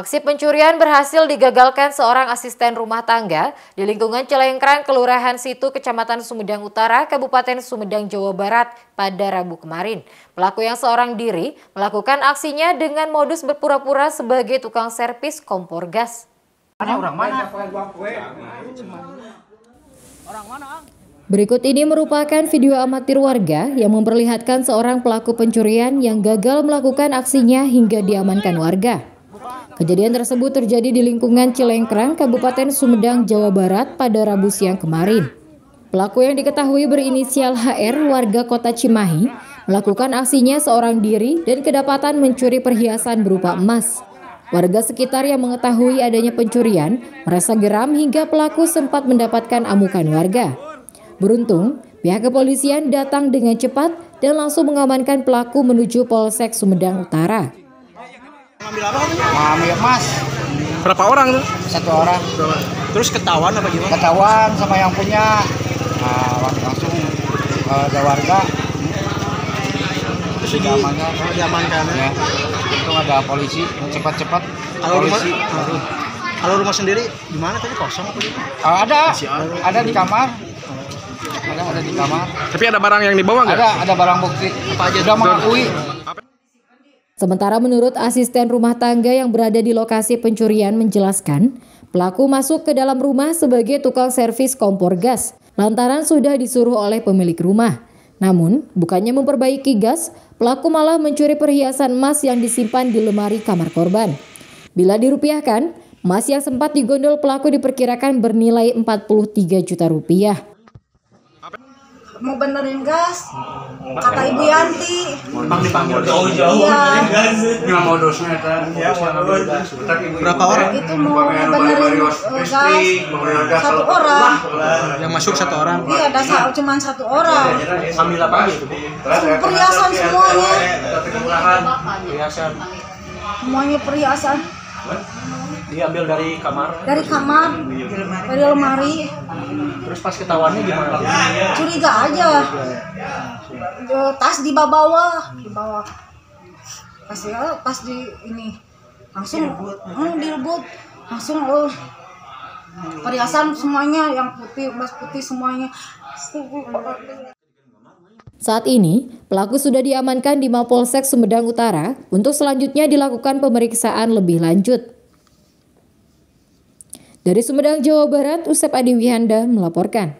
Aksi pencurian berhasil digagalkan seorang asisten rumah tangga di lingkungan Celengkran, Kelurahan Situ, Kecamatan Sumedang Utara, Kabupaten Sumedang, Jawa Barat pada Rabu kemarin. Pelaku yang seorang diri melakukan aksinya dengan modus berpura-pura sebagai tukang servis kompor gas. Orang mana? Berikut ini merupakan video amatir warga yang memperlihatkan seorang pelaku pencurian yang gagal melakukan aksinya hingga diamankan warga. Kejadian tersebut terjadi di lingkungan Cilengkrang, Kabupaten Sumedang, Jawa Barat pada Rabu siang kemarin. Pelaku yang diketahui berinisial HR warga kota Cimahi melakukan aksinya seorang diri dan kedapatan mencuri perhiasan berupa emas. Warga sekitar yang mengetahui adanya pencurian merasa geram hingga pelaku sempat mendapatkan amukan warga. Beruntung, pihak kepolisian datang dengan cepat dan langsung mengamankan pelaku menuju Polsek Sumedang Utara. Ngambil apa? Ngambil emas. Berapa orang tuh? Satu orang. Terus ketahuan apa gimana? Ketahuan sama yang punya. Nah, langsung uh, ada warga. Terus diamankan. Oh, diamankan ya. Itu ada polisi cepat-cepat. Kalau rumah, polisi. kalau rumah sendiri gimana tadi kosong apa gimana? Uh, ada, ada di kamar. Ada, ada di kamar. Tapi ada barang yang dibawa nggak? Ada, ada barang bukti. Apa aja? Sudah mengakui. Sementara menurut asisten rumah tangga yang berada di lokasi pencurian menjelaskan, pelaku masuk ke dalam rumah sebagai tukang servis kompor gas lantaran sudah disuruh oleh pemilik rumah. Namun, bukannya memperbaiki gas, pelaku malah mencuri perhiasan emas yang disimpan di lemari kamar korban. Bila dirupiahkan, emas yang sempat digondol pelaku diperkirakan bernilai 43 juta rupiah mau benerin gas kata ibu Yanti Bang dipanggil jauh-jauh iya gimana modusnya kan berapa orang itu mau benerin uh, gas satu orang yang masuk satu orang iya ada sa cuma satu orang ambil apa gitu perhiasan semuanya perhiasan semuanya perhiasan diambil dari kamar. Dari kamar. Dari lemari. Terus pas ketahuannya gimana? Curiga aja. Tas di bawah. Di bawah. Pas ya pas di ini. Langsung hmm, direbut langsung oh. Perhiasan semuanya yang putih emas putih semuanya saat ini, pelaku sudah diamankan di Mapolsek Sumedang Utara untuk selanjutnya dilakukan pemeriksaan lebih lanjut. Dari Sumedang, Jawa Barat, Usep Adi Wihanda melaporkan.